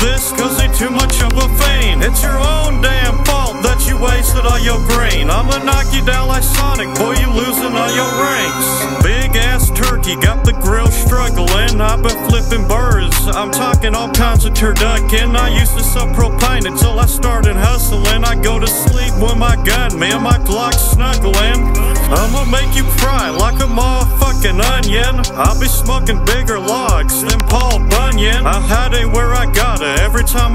this cause they too much of a fiend. It's your own damn fault that you wasted all your green. I'ma knock you down like Sonic, boy you losing all your ranks. Big ass turkey, got the grill struggling. I've been flipping birds, I'm talking all kinds of turducken I used to sell propane until I started hustling. I go to sleep with my gun, man, my Glock snuggling. I'ma make you cry like a motherfucking onion. I'll be smoking bigger logs than Paul Bunyan. I had it where I got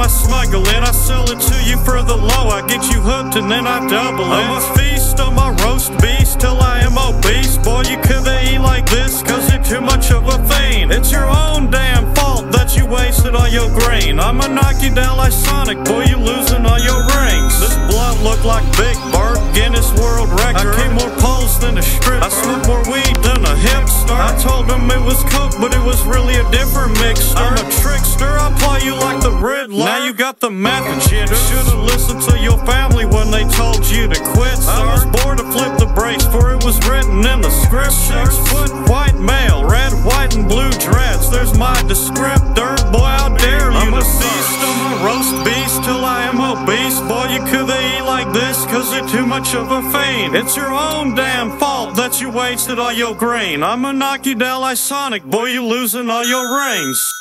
smuggle it, I sell it to you for the low. I get you hooked and then I double it. I'ma feast on my roast beast till I am obese. Boy, you couldn't eat like this cause you're too much of a fiend. It's your own damn fault that you wasted all your grain. I'ma knock you down like Sonic, boy, you losing all your rings. This blood look like Big was coke, but it was really a different mixture. I'm a trickster, I play you like the red Riddler. Now you got the method shit. Should've listened to your family when they told you to quit, sir. I was born to flip the brakes, for it was written in the script. Six foot white male, red, white, and blue dreads. There's my descriptor, Boy, you could eat like this, cause you're too much of a fiend. It's your own damn fault that you wasted all your grain. I'ma knock you down like Sonic, boy, you losing all your rings.